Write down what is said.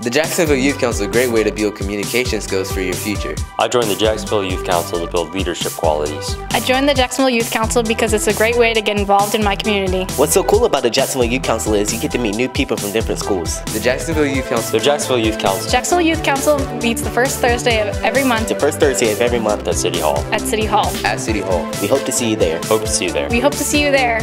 The Jacksonville Youth Council is a great way to build communication skills for your future. I joined the Jacksonville Youth Council to build leadership qualities. I joined the Jacksonville Youth Council because it's a great way to get involved in my community. What's so cool about the Jacksonville Youth Council is you get to meet new people from different schools. The Jacksonville Youth Council. The Jacksonville Youth Council. Jacksonville Youth Council meets the first Thursday of every month The first Thursday of every month at City Hall. at City Hall. At City Hall. We hope to see you there. Hope to see you there. We hope to see you there.